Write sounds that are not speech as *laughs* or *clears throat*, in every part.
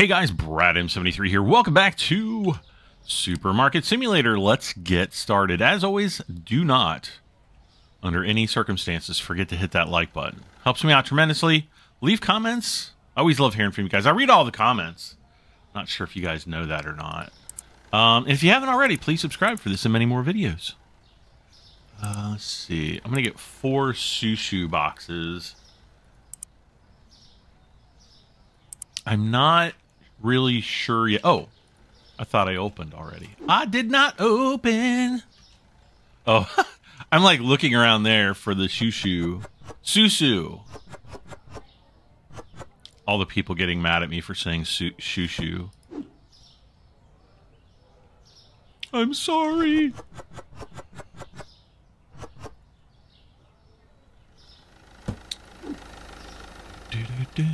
Hey guys, Brad M73 here. Welcome back to Supermarket Simulator. Let's get started. As always, do not, under any circumstances, forget to hit that like button. Helps me out tremendously. Leave comments. I always love hearing from you guys. I read all the comments. Not sure if you guys know that or not. Um, if you haven't already, please subscribe for this and many more videos. Uh, let's see. I'm going to get four Sushou boxes. I'm not really sure yet. Oh, I thought I opened already. I did not open. Oh, *laughs* I'm like looking around there for the shushu. Susu. All the people getting mad at me for saying shushu. I'm sorry. Do-do-do.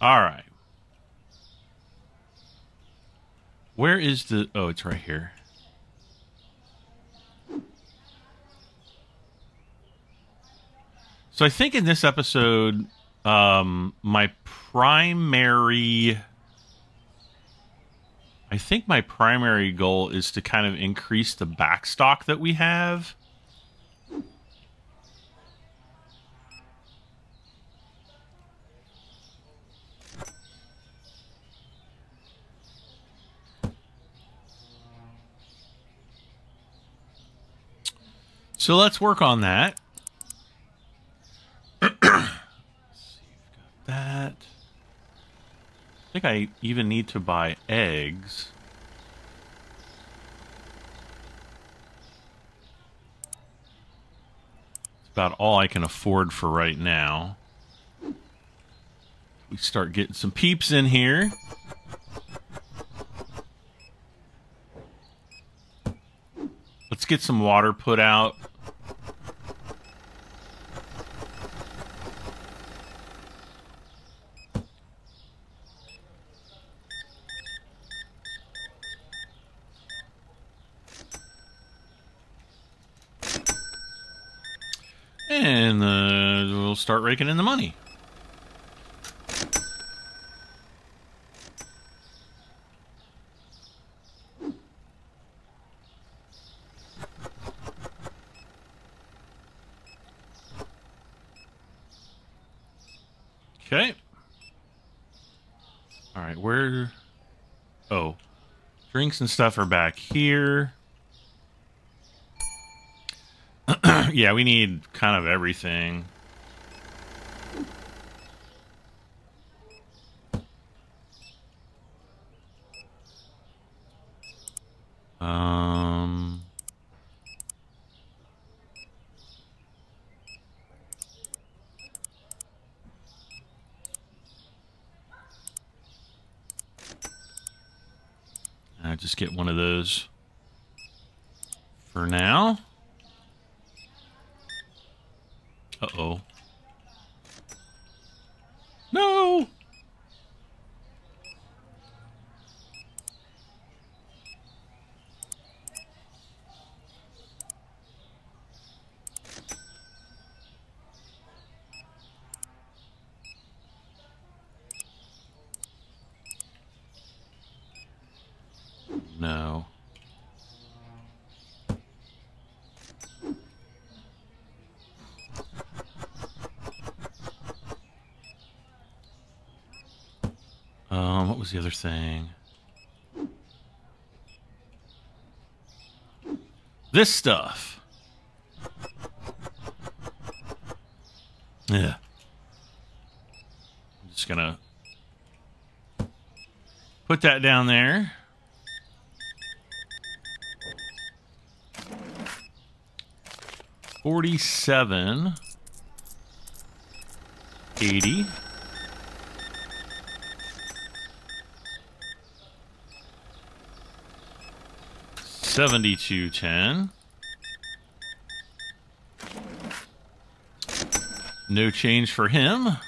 All right. Where is the... Oh, it's right here. So I think in this episode, um, my primary... I think my primary goal is to kind of increase the backstock that we have. So let's work on that. *clears throat* that. I think I even need to buy eggs. It's about all I can afford for right now. We start getting some peeps in here. Let's get some water put out. And uh, we'll start raking in the money. Okay. All right, where... Oh. Drinks and stuff are back here. *clears throat* yeah, we need kind of everything. Um... I just get one of those for now. Uh-oh. No! No. Um, what was the other thing? This stuff. Yeah. I'm just gonna put that down there. Forty-seven. Eighty. Seventy-two ten. No change for him.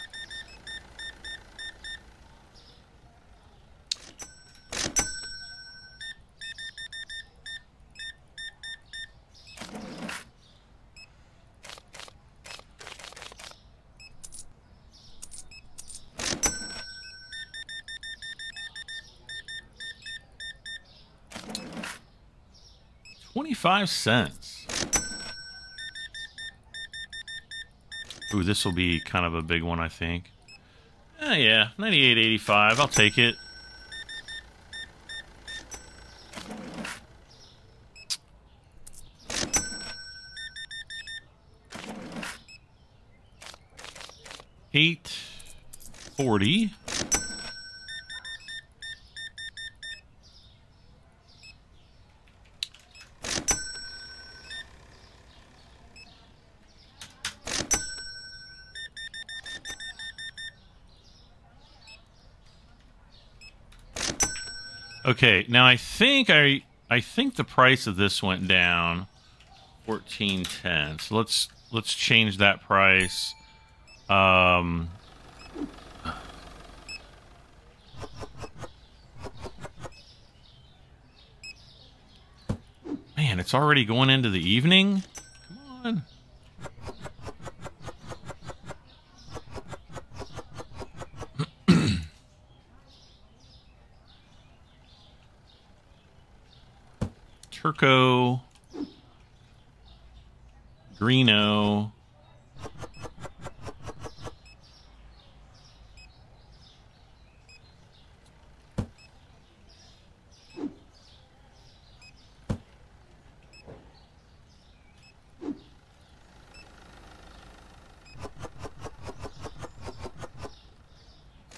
25 cents. Ooh, this will be kind of a big one, I think. Eh, yeah, 98.85. I'll take it. Eight forty. Okay, now I think I I think the price of this went down fourteen ten. So let's let's change that price. Um Man, it's already going into the evening? Come on. Turco, Greeno,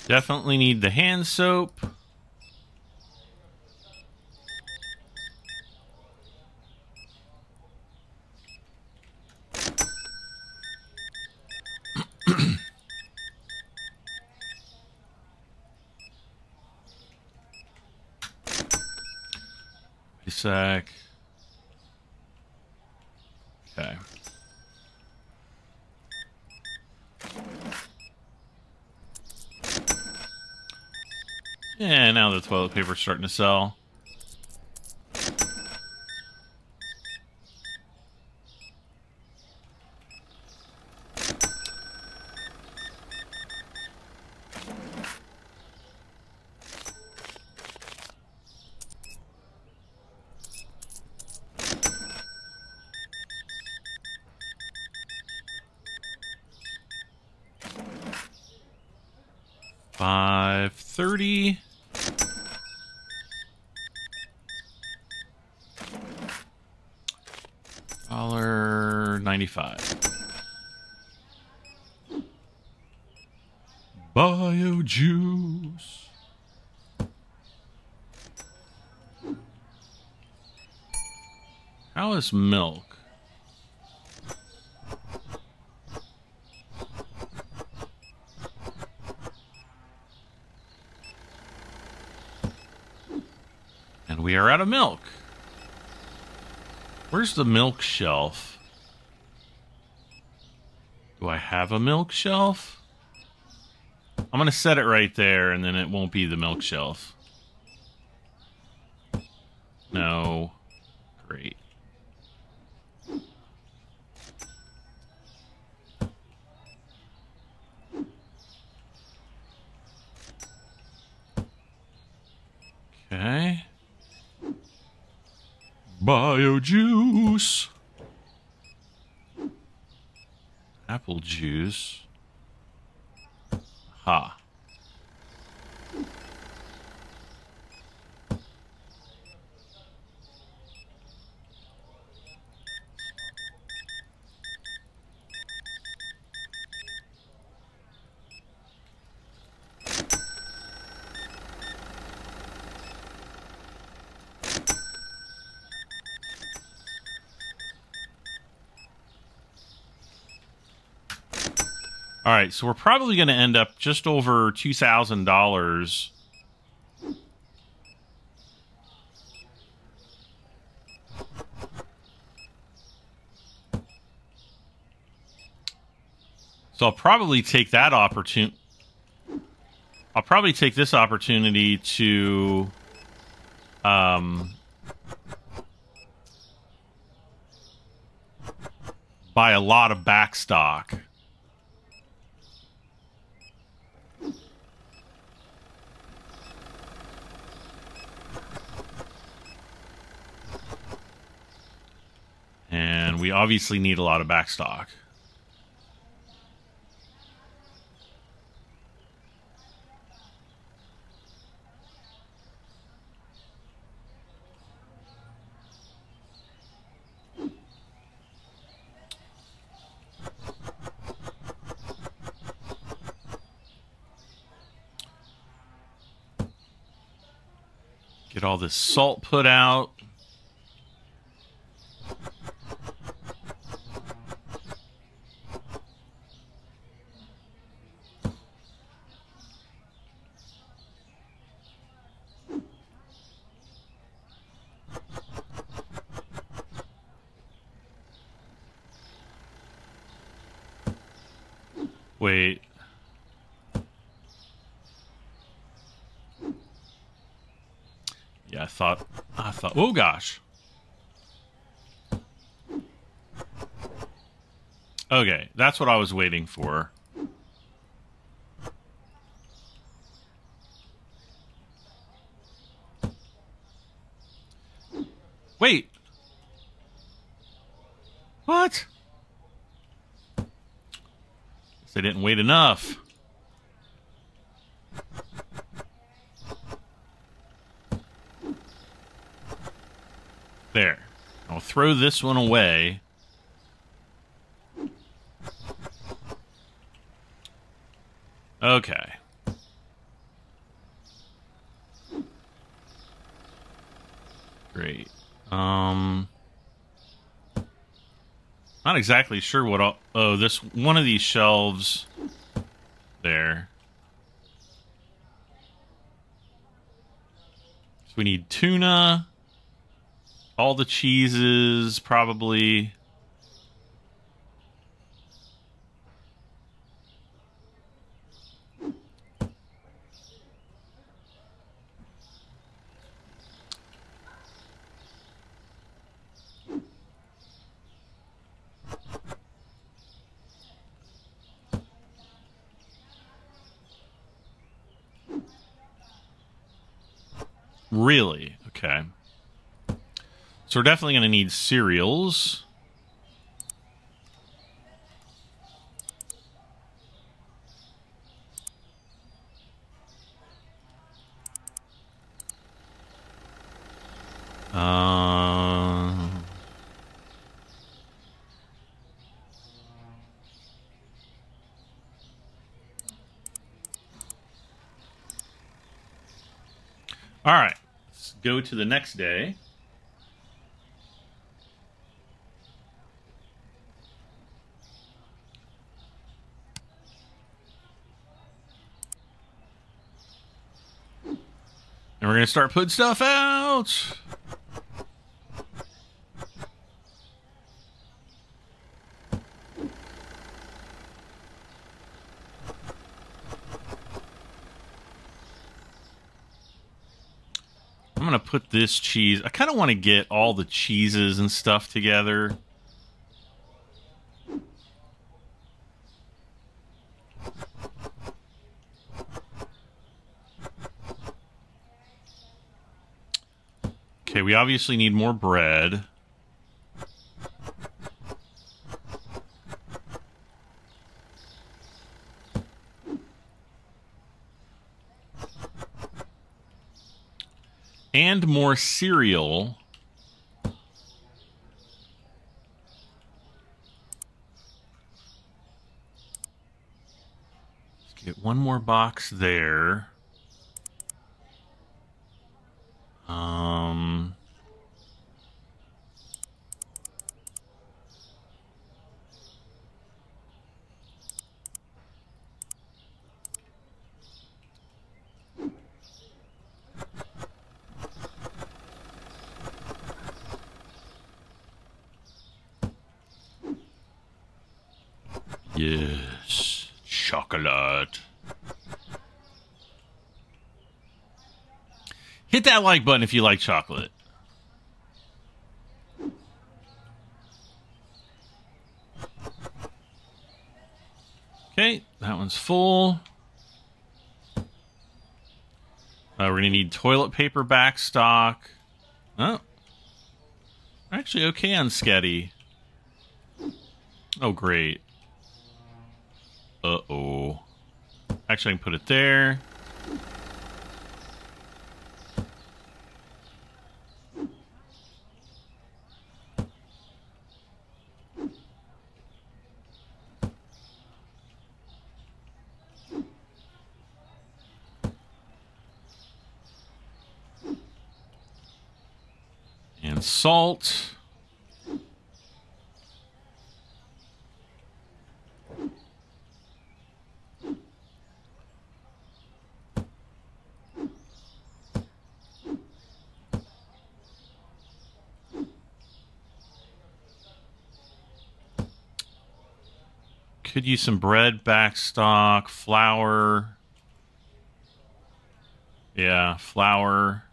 Definitely need the hand soap. sec. Okay. Yeah, paper's starting to sell. Dollar ninety-five. Bio juice. How is milk? And we are out of milk. Where's the milk shelf? Do I have a milk shelf? I'm going to set it right there, and then it won't be the milk shelf. No. Great. Okay. Bio juice. Apple juice. Ha. All right, so we're probably going to end up just over $2,000. So I'll probably take that opportunity. I'll probably take this opportunity to um, buy a lot of back stock. And we obviously need a lot of backstock. Get all this salt put out. Wait. Yeah, I thought I thought oh gosh. Okay, that's what I was waiting for. Wait. What? They didn't wait enough. There. I'll throw this one away. Okay. Great. Um... Not exactly sure what I'll... Oh, this... One of these shelves... There. So we need tuna. All the cheeses, probably. Really? Okay. So we're definitely going to need cereals. Uh... All right, let's go to the next day. To start putting stuff out. I'm to put this cheese. I kind of want to get all the cheeses and stuff together. Okay, we obviously need more bread. And more cereal. Let's get one more box there. Um, yes, chocolate. Hit that like button if you like chocolate. Okay, that one's full. Uh, we're going to need toilet paper backstock. Oh. Actually, okay on Sketty. Oh, great. Uh-oh. Actually, I can put it there. And salt. Could use some bread, backstock, flour. Yeah, flour.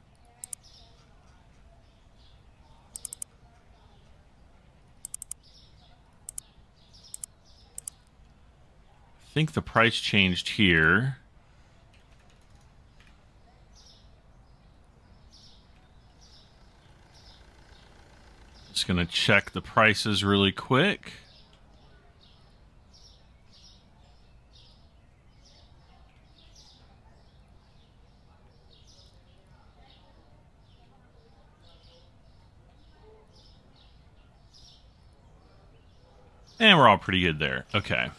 I think the price changed here. Just going to check the prices really quick. We're all pretty good there. Okay.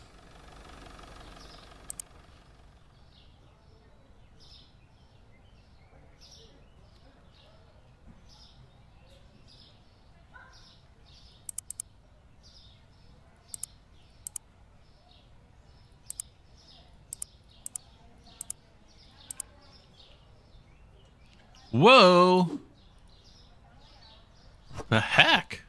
Whoa! The heck?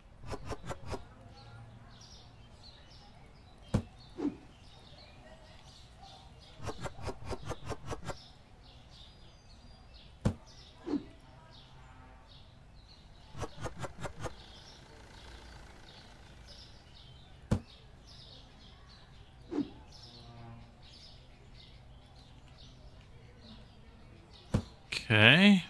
Okay.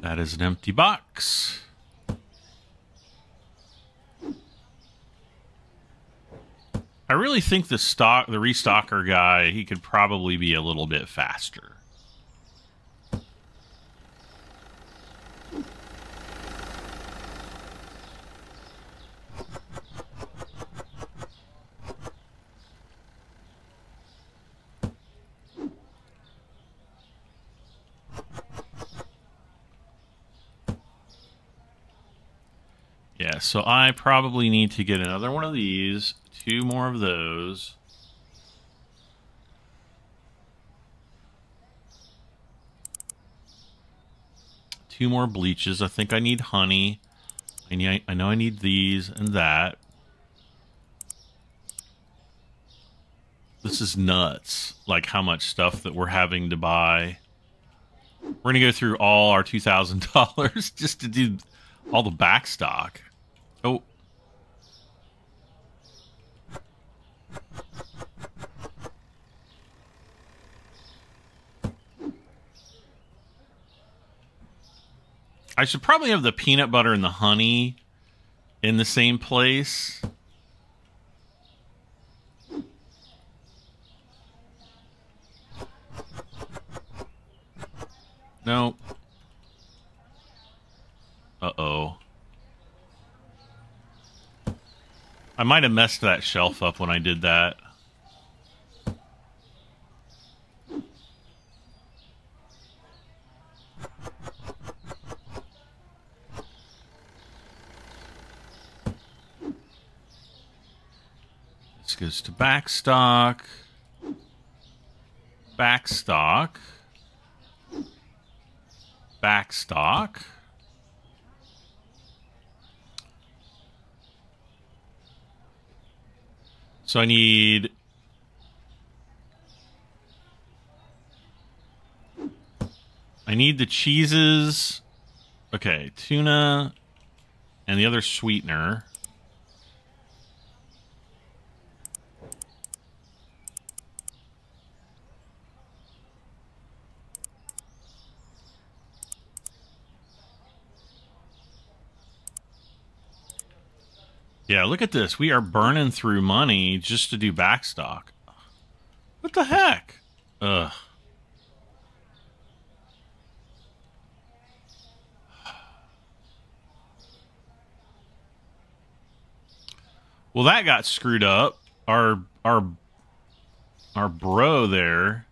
That is an empty box. I really think the stock, the restocker guy, he could probably be a little bit faster. Yeah, so I probably need to get another one of these, two more of those. Two more bleaches. I think I need honey. I, need, I know I need these and that. This is nuts, like how much stuff that we're having to buy. We're going to go through all our $2,000 *laughs* just to do all the back stock. Oh. I should probably have the peanut butter and the honey in the same place. No. Uh-oh. I might have messed that shelf up when I did that. This goes to backstock. Backstock. Backstock. So I need... I need the cheeses. Okay, tuna and the other sweetener. Yeah, look at this. We are burning through money just to do backstock. What the heck? Ugh. Well, that got screwed up. Our our our bro there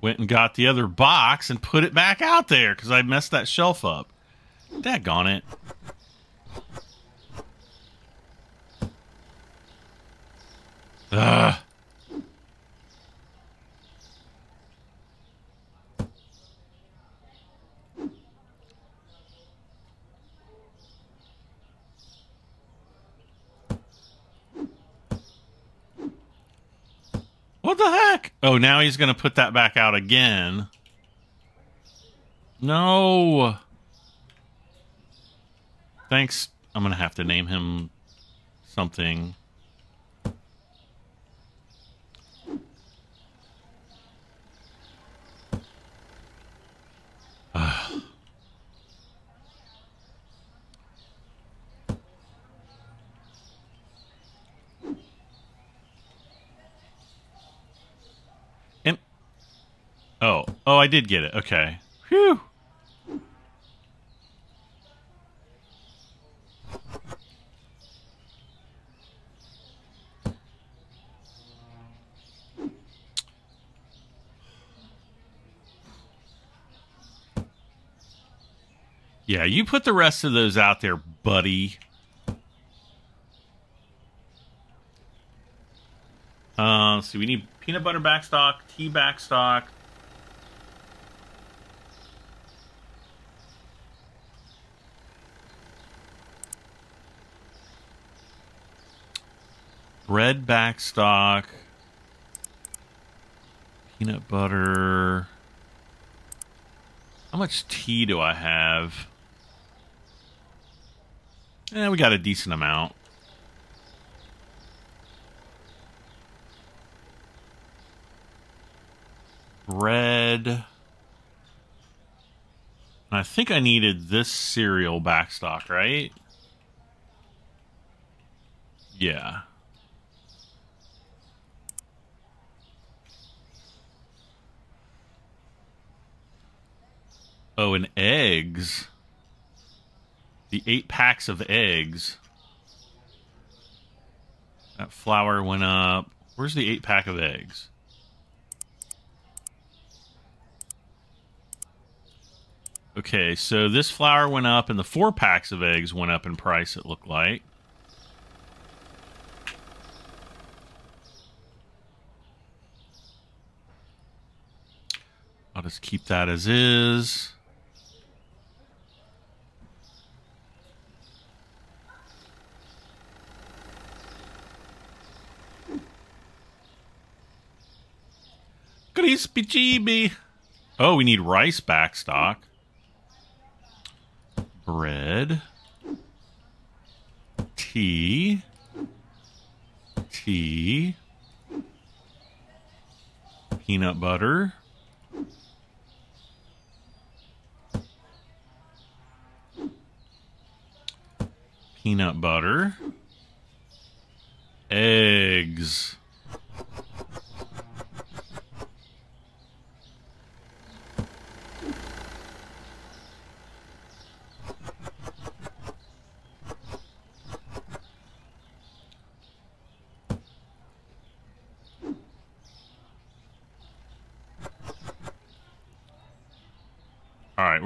went and got the other box and put it back out there because I messed that shelf up. Daggone it. Ugh. What the heck? Oh, now he's going to put that back out again. No. Thanks. I'm going to have to name him something. Oh, oh, I did get it. Okay. Phew. Yeah, you put the rest of those out there, buddy. Uh, see, we need peanut butter backstock, tea backstock. Bread backstock. Peanut butter. How much tea do I have? Yeah, we got a decent amount. Bread. I think I needed this cereal backstock, right? Yeah. Oh, and eggs. The eight packs of eggs. That flour went up. Where's the eight pack of eggs? Okay, so this flour went up and the four packs of eggs went up in price, it looked like. I'll just keep that as is. Crispy chibi. Oh, we need rice backstock. Bread. Tea. Tea. Peanut butter. Peanut butter. Eggs.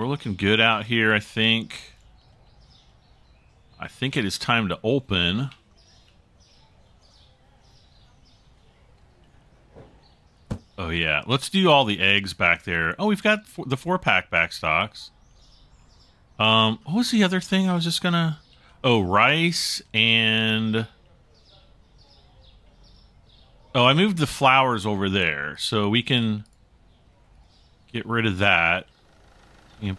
We're looking good out here, I think. I think it is time to open. Oh, yeah. Let's do all the eggs back there. Oh, we've got four, the four-pack back stocks. Um, what was the other thing I was just going to... Oh, rice and... Oh, I moved the flowers over there, so we can get rid of that. Yep.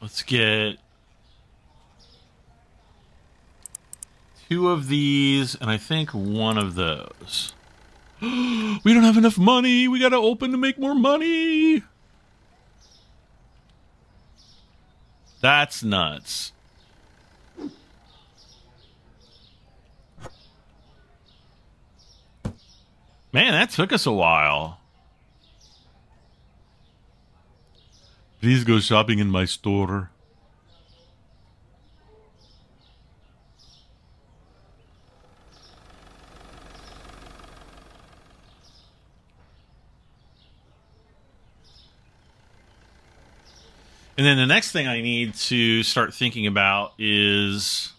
Let's get two of these, and I think one of those. *gasps* we don't have enough money. We got to open to make more money. That's nuts. Man, that took us a while. Please go shopping in my store. And then the next thing I need to start thinking about is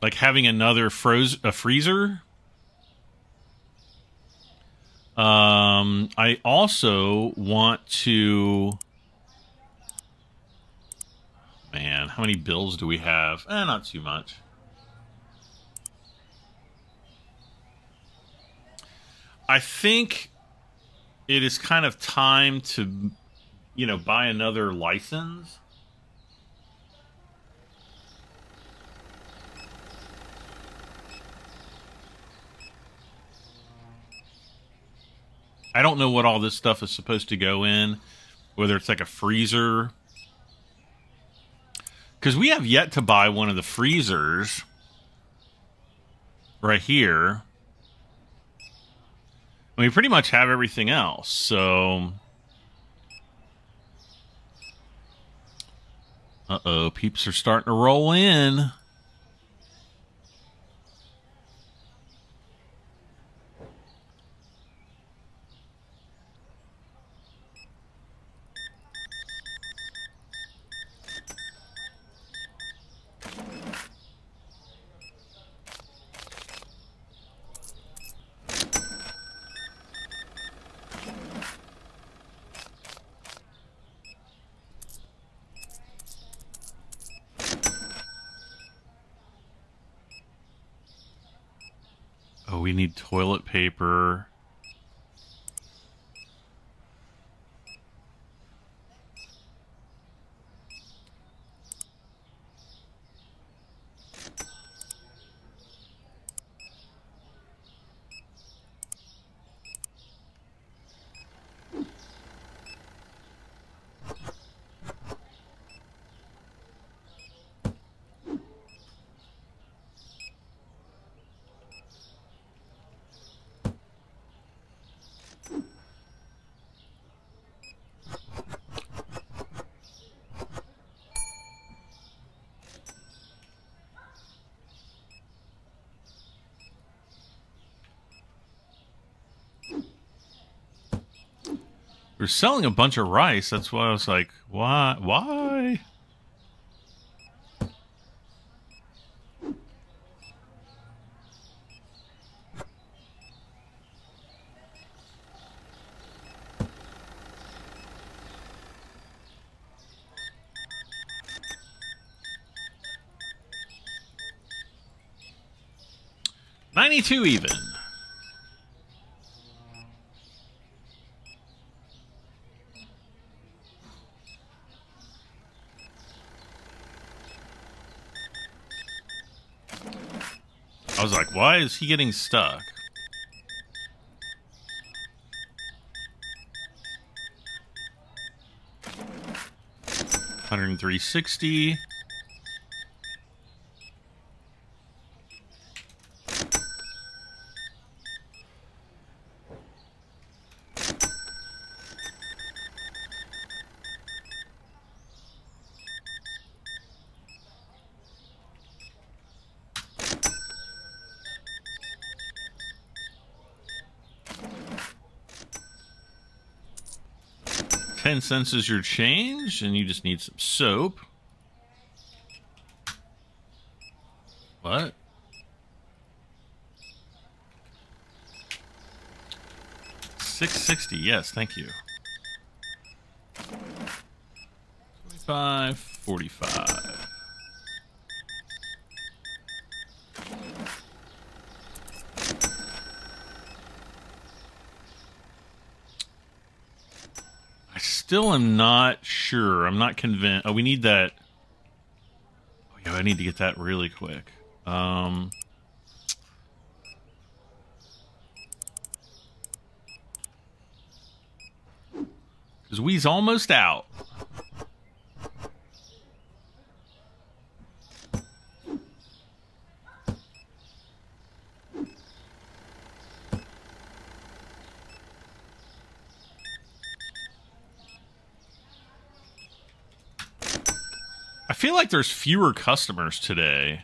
like having another froze a freezer. Um, I also want to. Man, how many bills do we have? Eh, not too much. I think it is kind of time to you know, buy another license. I don't know what all this stuff is supposed to go in, whether it's like a freezer. Because we have yet to buy one of the freezers right here. We pretty much have everything else, so Uh-oh, peeps are starting to roll in. we need toilet paper. They're selling a bunch of rice. That's why I was like, why? Why? Ninety-two even. Why is he getting stuck? Hundred and three sixty. Senses your change, and you just need some soap. What? Six sixty. Yes, thank you. Twenty-five, forty-five. Still am not sure. I'm not convinced. Oh, we need that. Oh, yeah, I need to get that really quick. Um... Because we's almost out. feel like there's fewer customers today.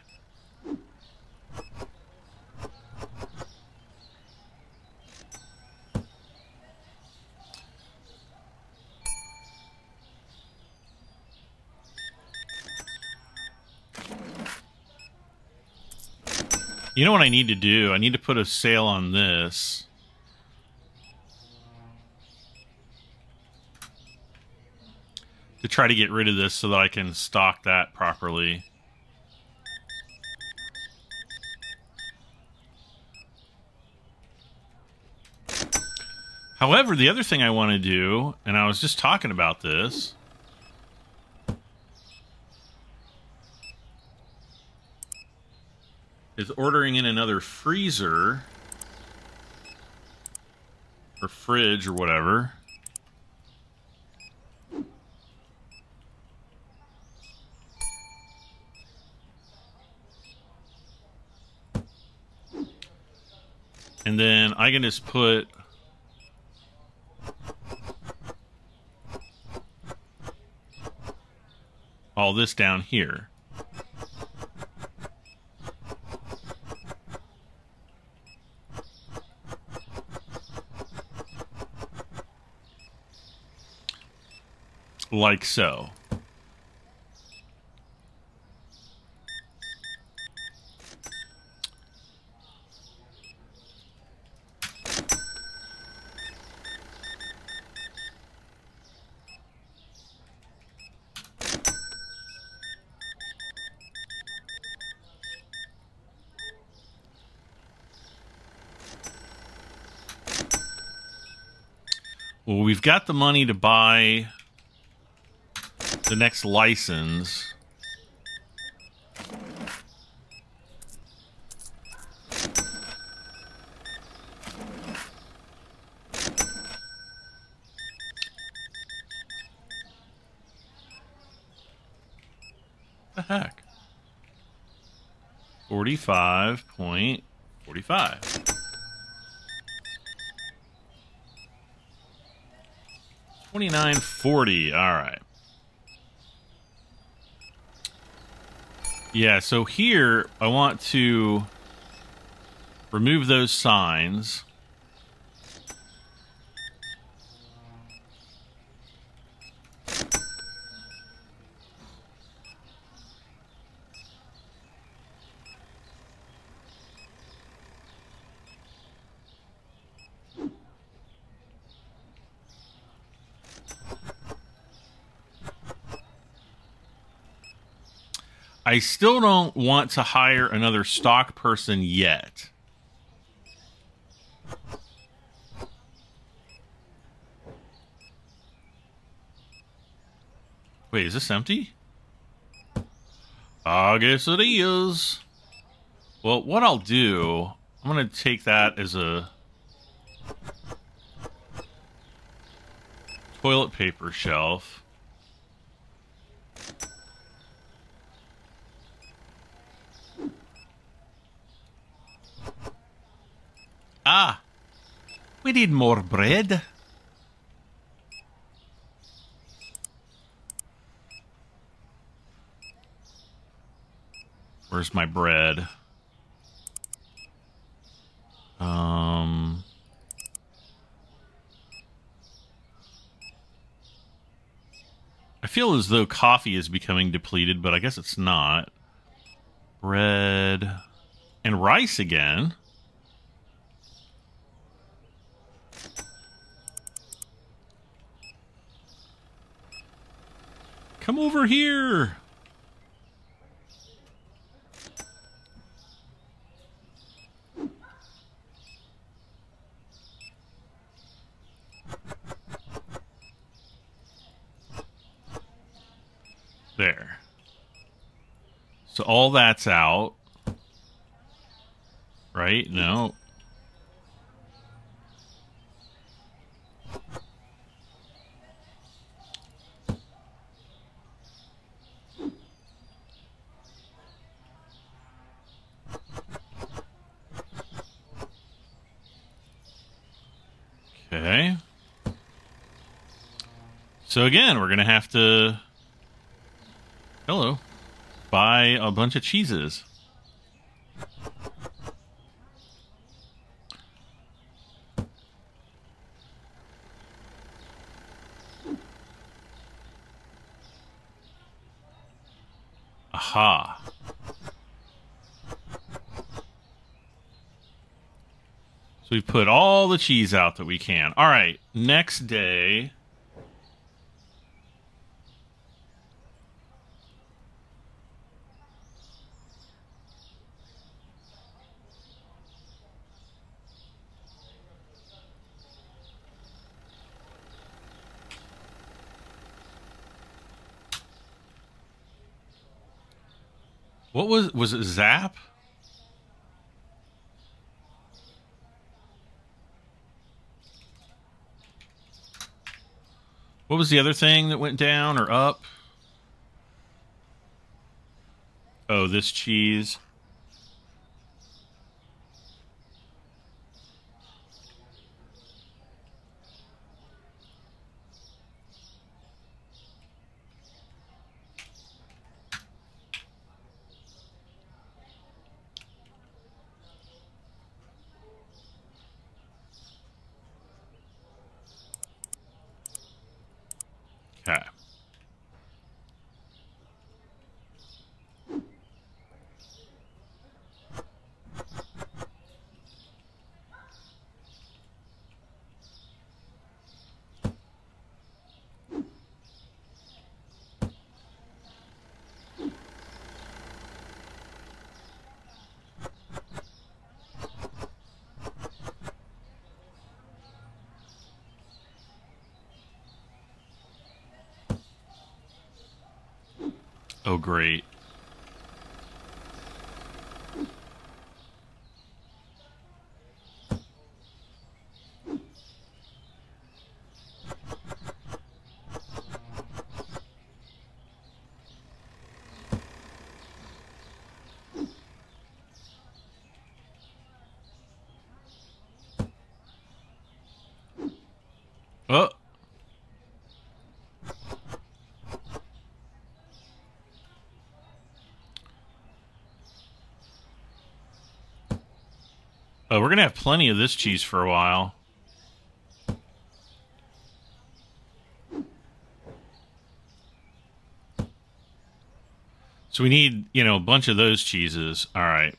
You know what I need to do? I need to put a sale on this. Try to get rid of this so that I can stock that properly. However, the other thing I want to do, and I was just talking about this, is ordering in another freezer or fridge or whatever. And then I can just put all this down here. Like so. Well, we've got the money to buy the next license. The heck? 45.45. 2940. All right. Yeah, so here I want to remove those signs. I still don't want to hire another stock person yet. Wait, is this empty? I guess it is. Well, what I'll do, I'm going to take that as a toilet paper shelf. Ah, we need more bread. Where's my bread? Um... I feel as though coffee is becoming depleted, but I guess it's not. Bread and rice again. Come over here. There. So all that's out. Right? No. Okay. So again, we're going to have to... Hello. buy a bunch of cheeses. Aha. So we put all the cheese out that we can. All right, next day. Was was it Zap? What was the other thing that went down or up? Oh, this cheese. Okay. Oh, great. Oh. Oh, we're gonna have plenty of this cheese for a while. So we need, you know, a bunch of those cheeses. All right.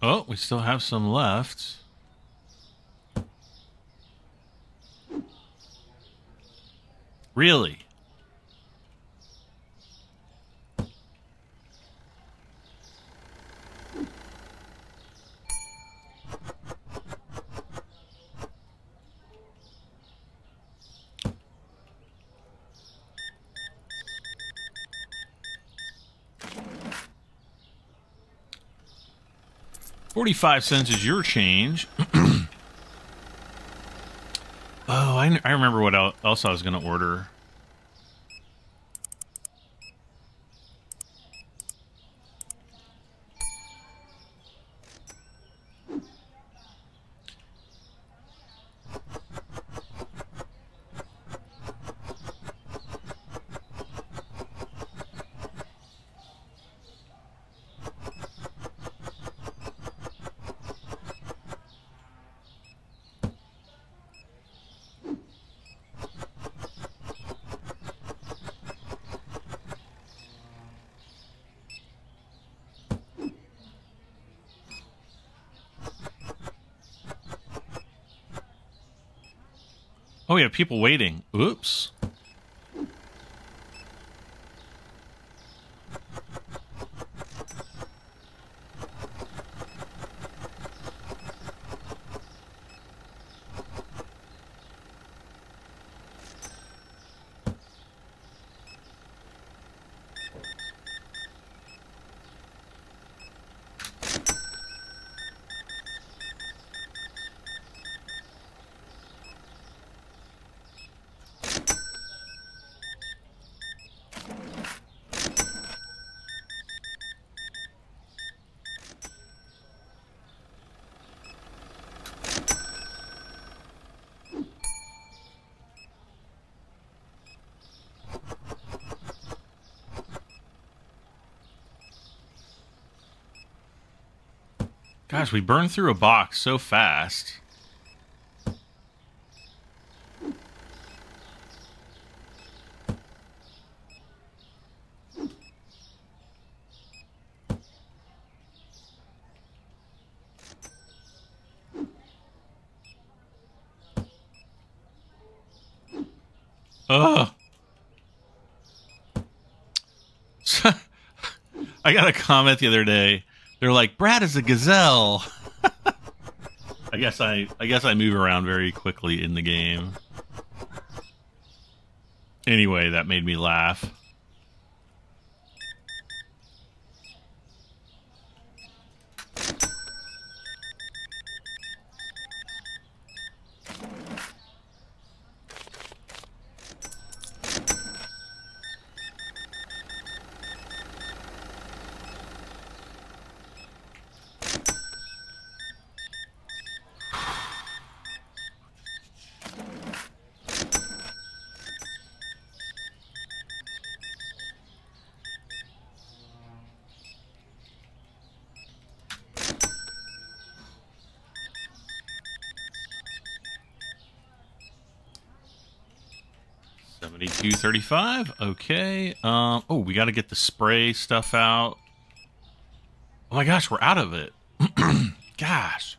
Oh, we still have some left. Really? Forty-five cents is your change. *clears throat* oh, I, I remember what else I was going to order. Oh, we have people waiting. Oops. Gosh, we burned through a box so fast. Ugh. *laughs* I got a comment the other day. They're like, Brad is a gazelle. *laughs* I guess I I guess I move around very quickly in the game. Anyway, that made me laugh. 7235. Okay. Um, oh, we got to get the spray stuff out. Oh my gosh, we're out of it. *clears throat* gosh.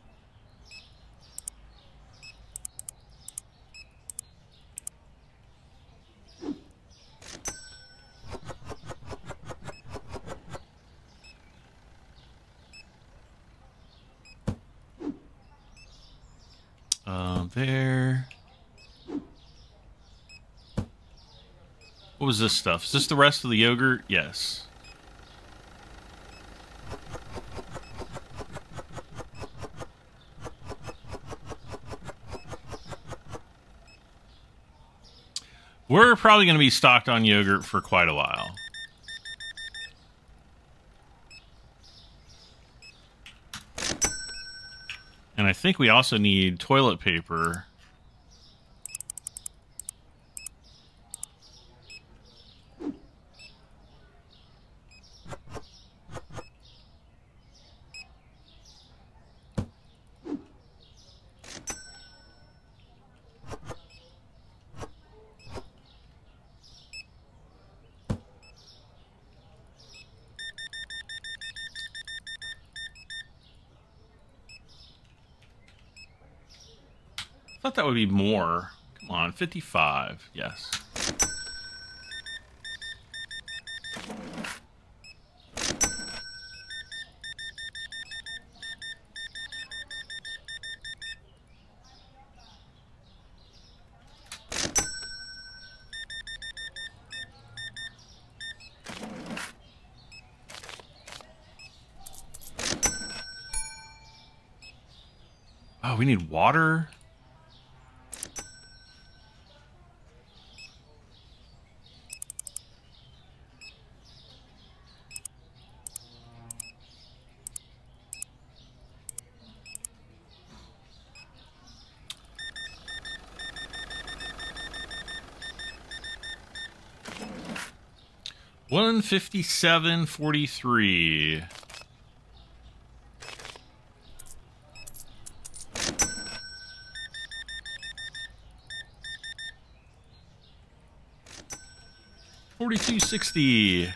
Uh, there. What was this stuff? Is this the rest of the yogurt? Yes. We're probably going to be stocked on yogurt for quite a while. And I think we also need toilet paper. Thought that would be more. Come on, 55. Yes. Oh, we need water? One fifty-seven forty-three. Forty-two sixty.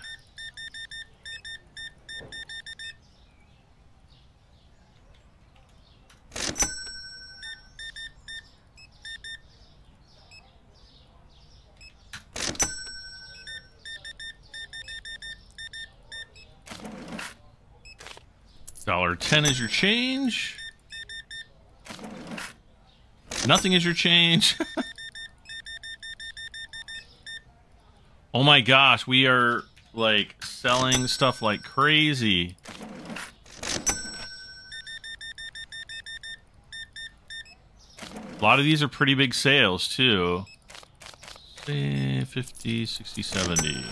Dollar ten is your change. Nothing is your change. *laughs* oh my gosh, we are like selling stuff like crazy. A lot of these are pretty big sales too. 50, 60, 70.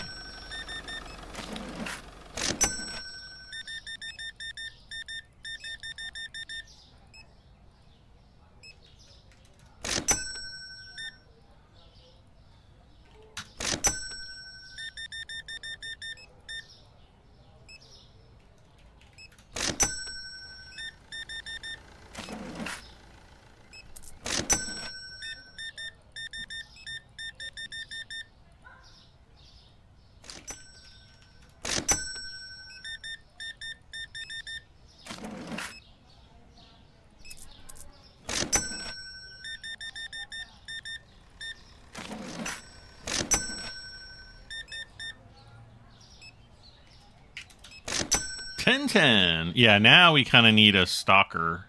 Yeah, now we kind of need a stalker.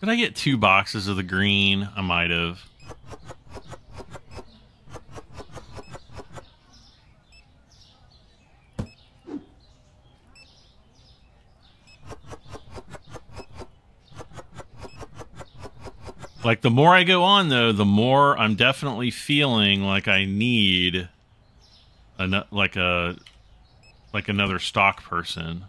Did I get two boxes of the green? I might have. Like the more I go on though, the more I'm definitely feeling like I need a like a like another stock person.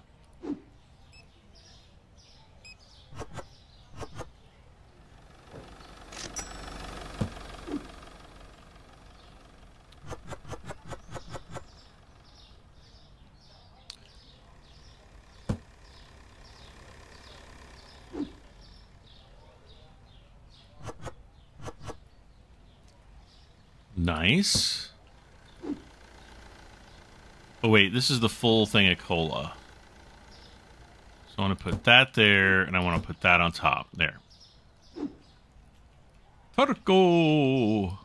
This is the full thing of cola. So I want to put that there, and I want to put that on top. There. Turco!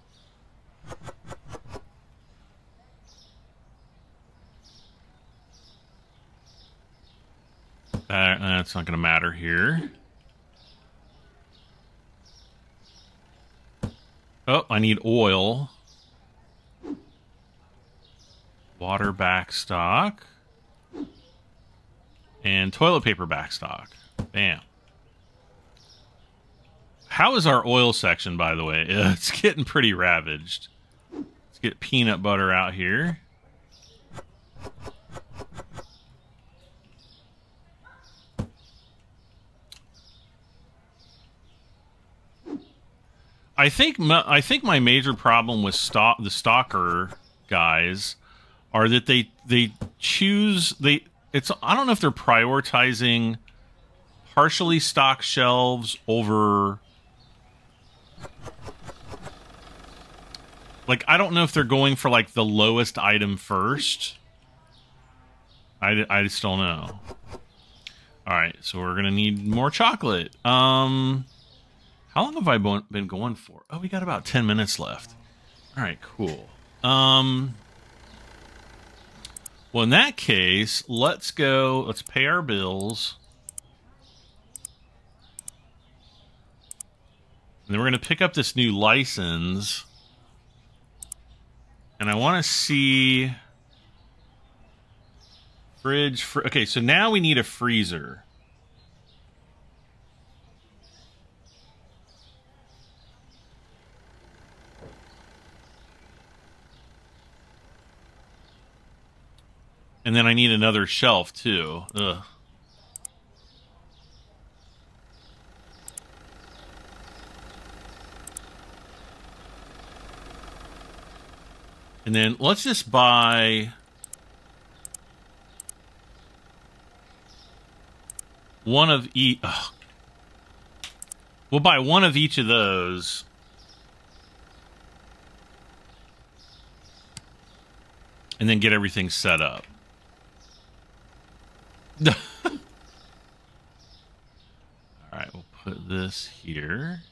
That, that's not going to matter here. Oh, I need oil. Water backstock. And toilet paper backstock. Bam. How is our oil section, by the way? *laughs* It's getting pretty ravaged. Let's get peanut butter out here. I think my, I think my major problem with stock the stalker guys are that they they choose they it's I don't know if they're prioritizing partially stocked shelves over like I don't know if they're going for like the lowest item first. I, I just don't know. All right, so we're gonna need more chocolate. Um, how long have I been been going for? Oh, we got about ten minutes left. All right, cool. Um, well, in that case, let's go. Let's pay our bills. And then we're going to pick up this new license. And I want to see... Fridge... Fr okay, so now we need a freezer. And then I need another shelf, too. Ugh. And then let's just buy one of each. We'll buy one of each of those. And then get everything set up. *laughs* All right, we'll put this here.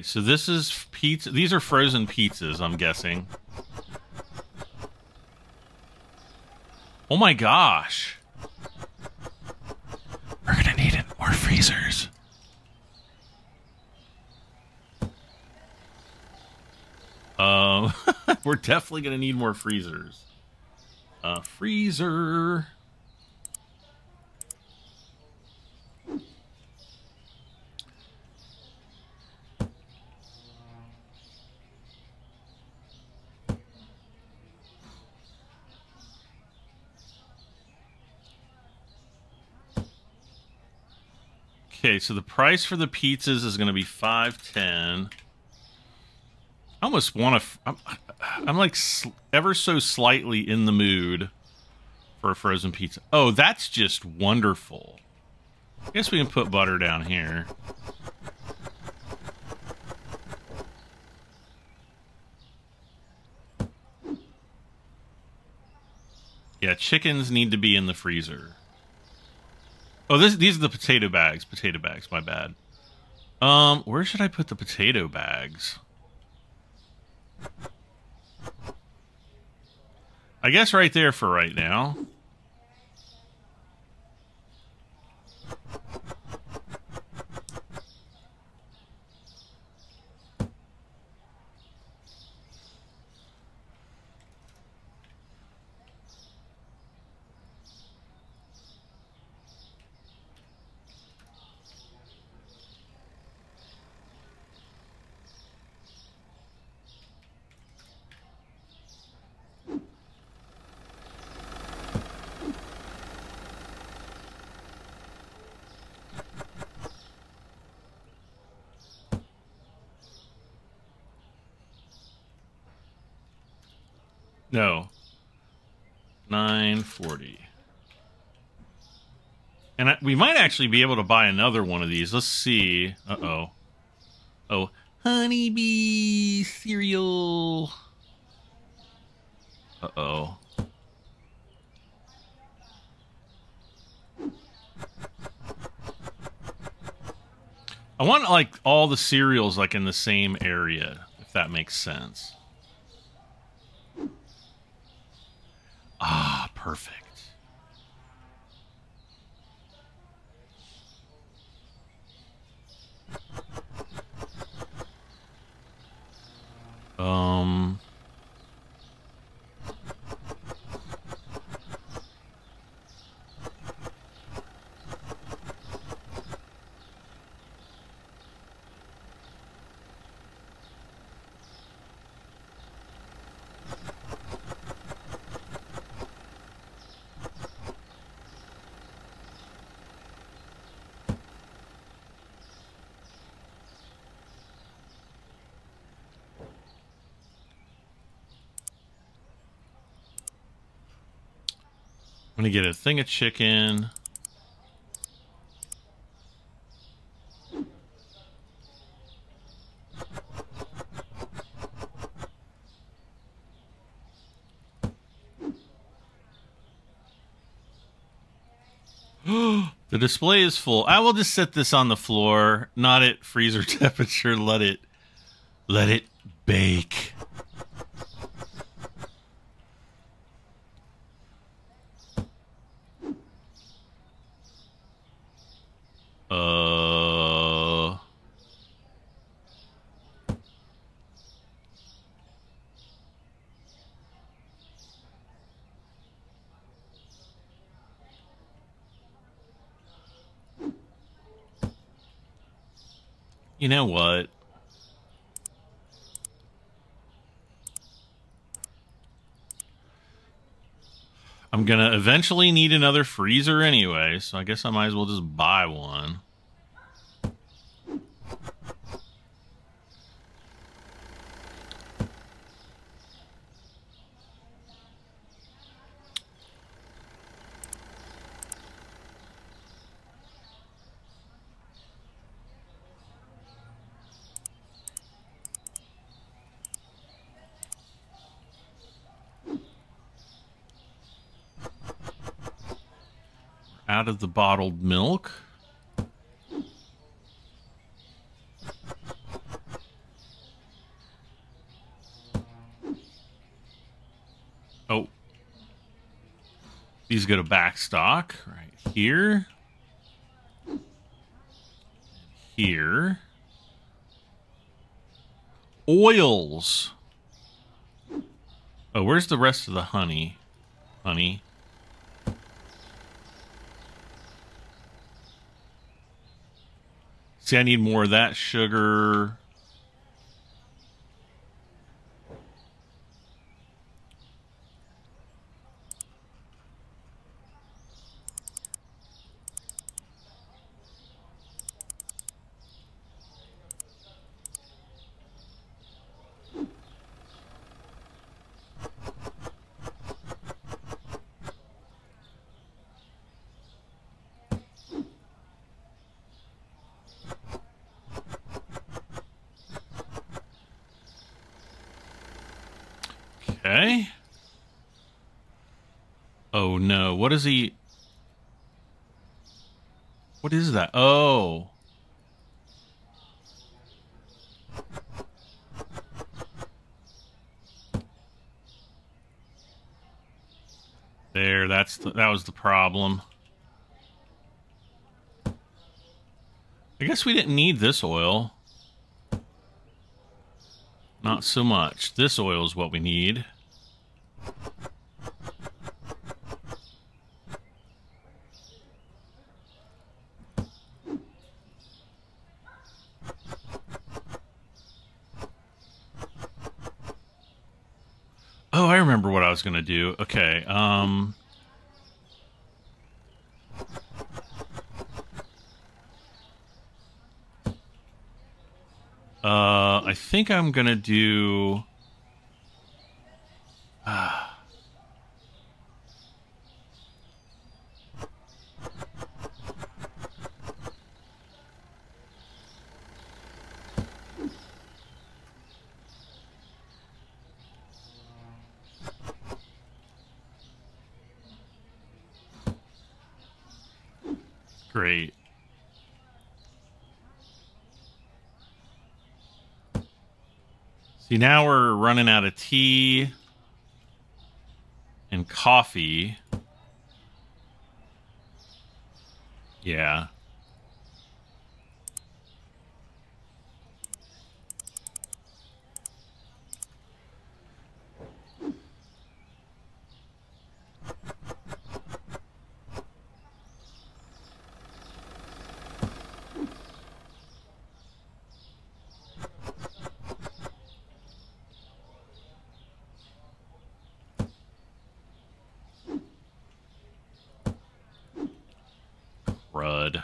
Right, so this is pizza. These are frozen pizzas, I'm guessing. Oh my gosh. We're going to need more freezers. Um, *laughs* we're definitely going to need more freezers. Uh, freezer. So the price for the pizzas is going to be five ten. I almost want to. I'm, I'm like ever so slightly in the mood for a frozen pizza. Oh, that's just wonderful. I guess we can put butter down here. Yeah, chickens need to be in the freezer. Oh, this these are the potato bags. Potato bags, my bad. Um, where should I put the potato bags? I guess right there for right now. No. 940. And I, we might actually be able to buy another one of these. Let's see. Uh-oh. Oh, honeybee cereal. Uh-oh. I want like all the cereals like in the same area, if that makes sense. Ah, perfect. Um I'm gonna get a thing of chicken. *gasps* the display is full. I will just set this on the floor, not at freezer *laughs* temperature. Let it let it bake. You know what? I'm going to eventually need another freezer anyway, so I guess I might as well just buy one. Out of the bottled milk. Oh. These go to back stock right here. Here. Oils. Oh, where's the rest of the honey? Honey. See, I need more of that sugar. Okay. Oh no, what is he? What is that? Oh. There, that's the, that was the problem. I guess we didn't need this oil. Not so much. This oil is what we need. Remember what I was going to do. Okay, um... Uh, I think I'm gonna do. Uh, Great. See, now we're running out of tea and coffee. Yeah. Crud.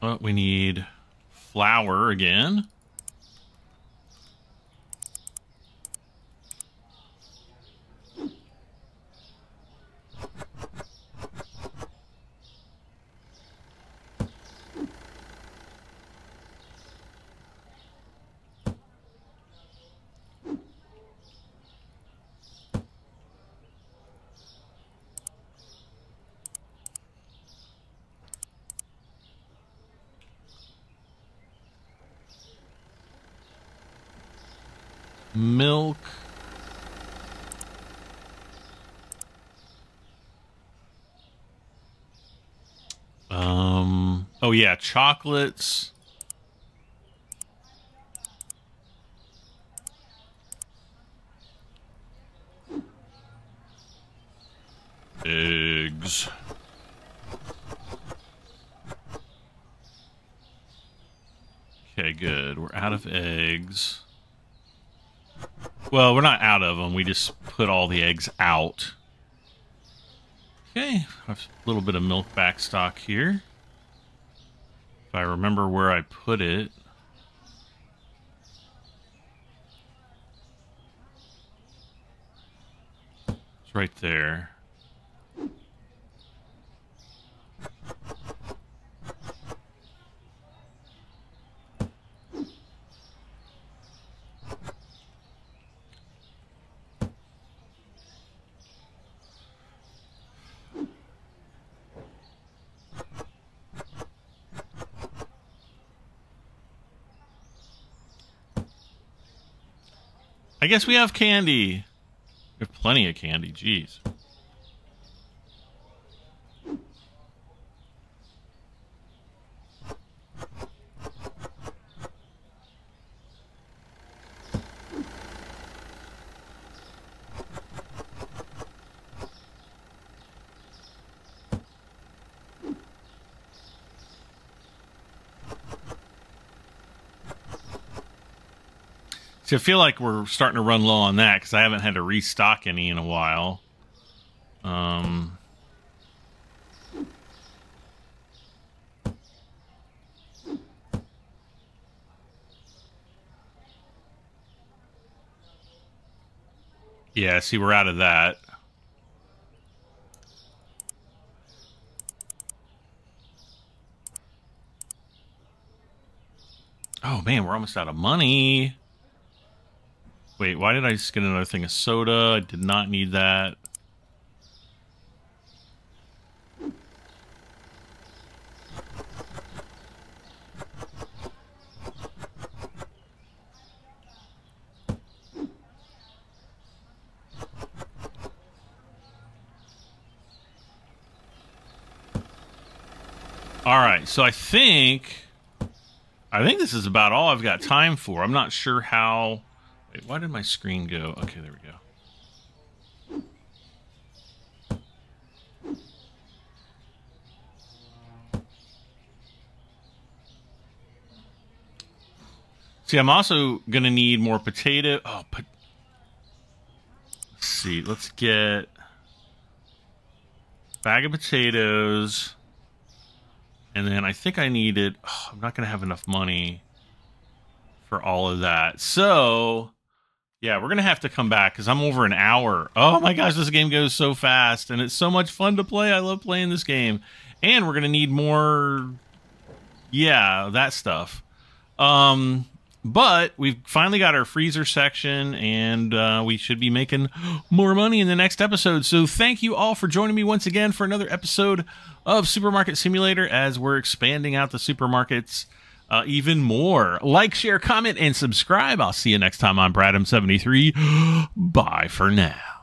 But we need flour again. Milk. Um, oh yeah, chocolates. Eggs. Okay, good. We're out of eggs. Well, we're not out of them. We just put all the eggs out. Okay, a little bit of milk back stock here. If I remember where I put it. It's right there. I guess we have candy. We have plenty of candy, jeez. See, I feel like we're starting to run low on that because I haven't had to restock any in a while. Um... Yeah, see, we're out of that. Oh, man, we're almost out of money. Wait, why did I just get another thing of soda? I did not need that. All right, so I think I think this is about all I've got time for. I'm not sure how. Wait, why did my screen go? Okay, there we go. See, I'm also gonna need more potato. Oh, po let's see. Let's get bag of potatoes. And then I think I needed, oh, I'm not going to have enough money for all of that. So, yeah, we're going to have to come back because I'm over an hour. Oh my gosh, this game goes so fast and it's so much fun to play. I love playing this game. And we're going to need more, yeah, that stuff. Um, but we've finally got our freezer section, and uh, we should be making more money in the next episode. So thank you all for joining me once again for another episode of Supermarket Simulator as we're expanding out the supermarkets uh, even more. Like, share, comment, and subscribe. I'll see you next time on BradM73. *gasps* Bye for now.